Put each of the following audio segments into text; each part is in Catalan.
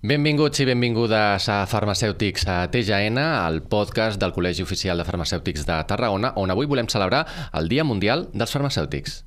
Benvinguts i benvingudes a Farmacèutics a TGN, el podcast del Col·legi Oficial de Farmacèutics de Tarragona, on avui volem celebrar el Dia Mundial dels Farmacèutics.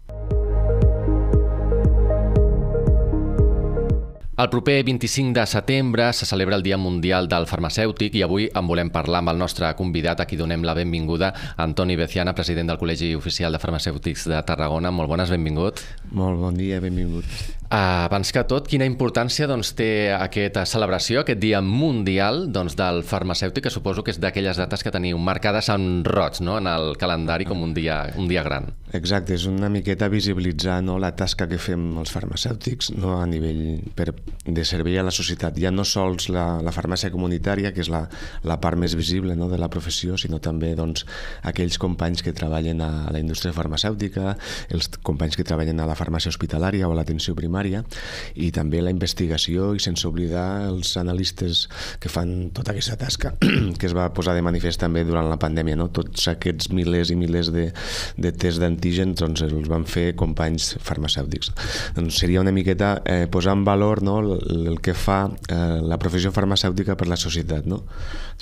El proper 25 de setembre se celebra el Dia Mundial del Farmacèutic i avui en volem parlar amb el nostre convidat, a qui donem la benvinguda, Antoni Beciana, president del Col·legi Oficial de Farmacèutics de Tarragona. Molt bones, benvingut. Molt bon dia, benvingut. Uh, abans que tot, quina importància doncs, té aquesta celebració, aquest Dia Mundial doncs, del Farmacèutic, que suposo que és d'aquelles dates que teniu marcades en roig no? en el calendari com un dia, un dia gran. Exacte, és una miqueta visibilitzar no, la tasca que fem els farmacèutics no, a nivell per, de servei a la societat. Ja no sols la, la farmàcia comunitària, que és la, la part més visible no, de la professió, sinó també doncs, aquells companys que treballen a la indústria farmacèutica, els companys que treballen a la farmàcia hospitalària o a l'atenció primària, primària i també la investigació i sense oblidar els analistes que fan tota aquesta tasca que es va posar de manifest també durant la pandèmia, no? tots aquests milers i milers de, de tests d'antígens doncs els van fer companys farmacèutics. Doncs seria una miqueta eh, posar en valor no, el, el que fa eh, la professió farmacèutica per la societat, no?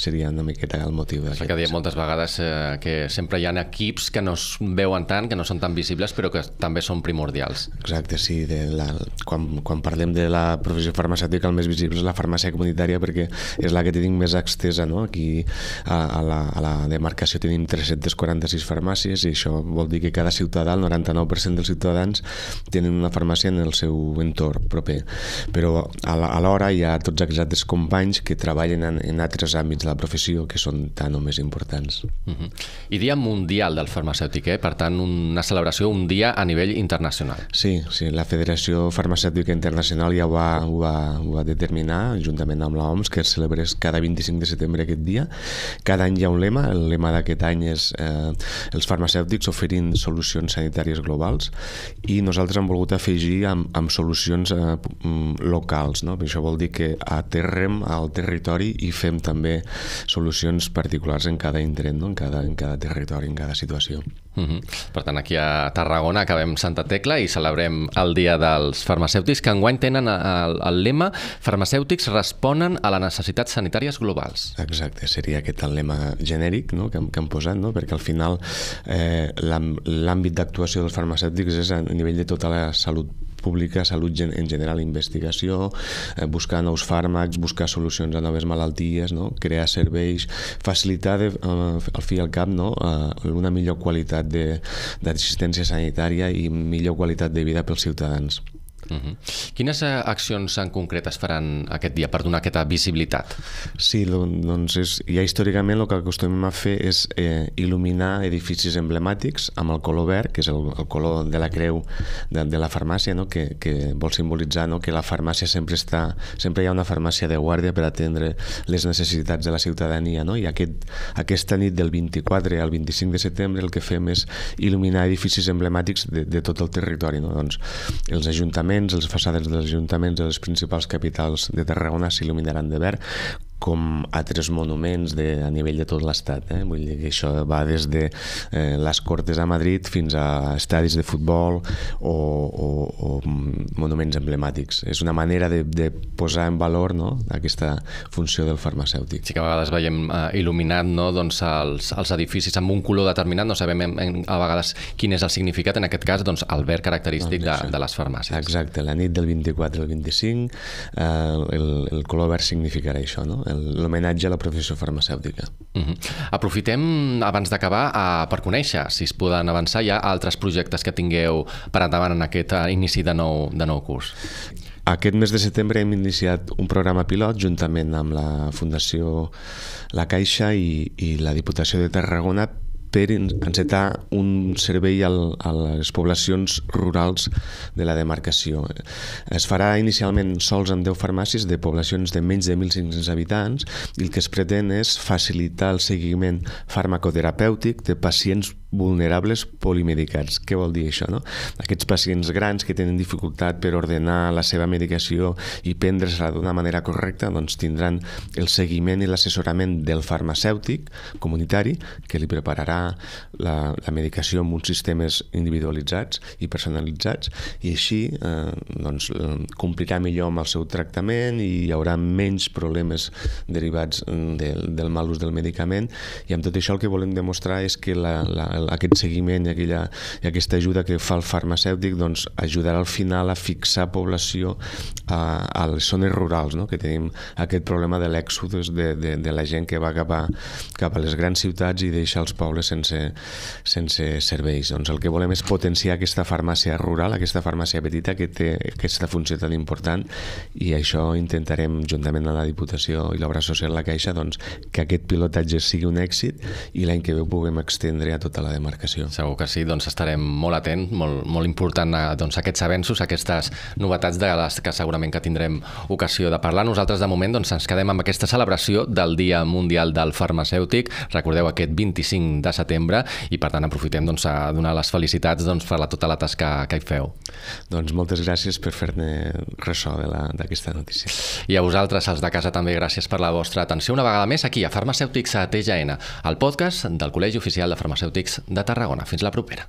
seria una miqueta el motiu d'aquest. que diem moltes vegades eh, que sempre hi ha equips que no es veuen tant, que no són tan visibles, però que també són primordials. Exacte, sí, de la, quan, quan parlem de la professió farmacèutica el més visible és la farmàcia comunitària perquè és la que tenim més extesa no? aquí a, a, la, a la demarcació tenim 346 farmàcies i això vol dir que cada ciutadà, el 99% dels ciutadans tenen una farmàcia en el seu entorn proper però alhora hi ha tots aquests altres companys que treballen en, en altres àmbits de la professió que són tan o més importants uh -huh. I Dia Mundial del Farmacèutic, eh? per tant una celebració, un dia a nivell internacional Sí, sí la Federació Farmacèutica Internacional ja ho va, ho va, ho va determinar, juntament amb l'OMS, que es celebrés cada 25 de setembre aquest dia. Cada any hi ha un lema, el lema d'aquest any és eh, els farmacèutics oferint solucions sanitàries globals i nosaltres hem volgut afegir amb, amb solucions eh, mm, locals. No? Això vol dir que aterrem al territori i fem també solucions particulars en cada indret, no? en, cada, en cada territori, en cada situació. Uh -huh. Per tant, aquí a Tarragona acabem Santa Tecla i celebrem el Dia dels Farmacèutics, que enguany tenen el, el lema Farmacèutics responen a les necessitats sanitàries globals. Exacte, seria aquest el lema genèric no? que, que hem posat, no? perquè al final eh, l'àmbit d'actuació dels farmacèutics és a nivell de tota la salut pública, salut en general, investigació, eh, buscar nous fàrmacs, buscar solucions a noves malalties, no? crear serveis, facilitar de, eh, al fi i al cap no? eh, una millor qualitat d'assistència sanitària i millor qualitat de vida pels ciutadans. Uh -huh. Quines eh, accions en concret es faran aquest dia per donar aquesta visibilitat? Sí, doncs és, ja històricament el que acostumem a fer és eh, il·luminar edificis emblemàtics amb el color verd, que és el, el color de la creu de, de la farmàcia, no? que, que vol simbolitzar no? que la farmàcia sempre està, sempre hi ha una farmàcia de guàrdia per atendre les necessitats de la ciutadania. No? I aquest, aquesta nit del 24 al 25 de setembre el que fem és il·luminar edificis emblemàtics de, de tot el territori. No? Doncs els ajuntaments ajuntaments, les façades dels ajuntaments de les principals capitals de Tarragona s'il·luminaran de verd, com altres monuments de, a nivell de tot l'estat. Eh? Vull dir que això va des de eh, les Cortes a Madrid fins a estadis de futbol o, o, o monuments emblemàtics. És una manera de, de posar en valor no? aquesta funció del farmacèutic. Sí que a vegades veiem eh, il·luminat no? doncs els, els edificis amb un color determinat, no sabem en, en, a vegades quin és el significat, en aquest cas doncs, el verd característic de, de les farmàcies. Exacte, la nit del 24 al 25 eh, el, el color verd significarà això, no? L'homenatge a la professió farmacèutica. Uh mhm. -huh. Aprofitem, abans d'acabar, per conèixer si es poden avançar ja altres projectes que tingueu per endavant en aquest eh, inici de nou, de nou curs. Aquest mes de setembre hem iniciat un programa pilot juntament amb la Fundació La Caixa i, i la Diputació de Tarragona per encetar un servei al, a les poblacions rurals de la demarcació. Es farà inicialment sols amb 10 farmàcies de poblacions de menys de 1.500 habitants i el que es pretén és facilitar el seguiment farmacoterapèutic de pacients vulnerables polimedicats. Què vol dir això? No? Aquests pacients grans que tenen dificultat per ordenar la seva medicació i prendre-se-la d'una manera correcta doncs tindran el seguiment i l'assessorament del farmacèutic comunitari que li prepararà la, la medicació amb uns sistemes individualitzats i personalitzats i així eh, doncs, complirà millor amb el seu tractament i hi haurà menys problemes derivats mm, del, del mal ús del medicament i amb tot això el que volem demostrar és que la, la, aquest seguiment i, aquella, i aquesta ajuda que fa el farmacèutic doncs, ajudarà al final a fixar població a, a les zones rurals, no? que tenim aquest problema de l'èxodus de, de, de la gent que va cap a, cap a les grans ciutats i deixa els pobles sense, sense serveis. Doncs el que volem és potenciar aquesta farmàcia rural, aquesta farmàcia petita que té aquesta funció tan important i això intentarem, juntament amb la Diputació i l'obra social La Caixa, doncs, que aquest pilotatge sigui un èxit i l'any que ve ho puguem extendre a tota la demarcació. Segur que sí, doncs estarem molt atents, molt, molt important eh, doncs, aquests avenços, aquestes novetats de les que segurament que tindrem ocasió de parlar. Nosaltres de moment doncs, ens quedem amb aquesta celebració del Dia Mundial del Farmacèutic, recordeu aquest 25 de setembre i per tant aprofitem doncs, a donar les felicitats doncs, per la, tota la tasca que hi feu. Doncs moltes gràcies per fer-ne ressò d'aquesta notícia. I a vosaltres, els de casa, també gràcies per la vostra atenció una vegada més aquí a Farmacèutics a TGN, el podcast del Col·legi Oficial de Farmacèutics de Tarragona. Fins la propera.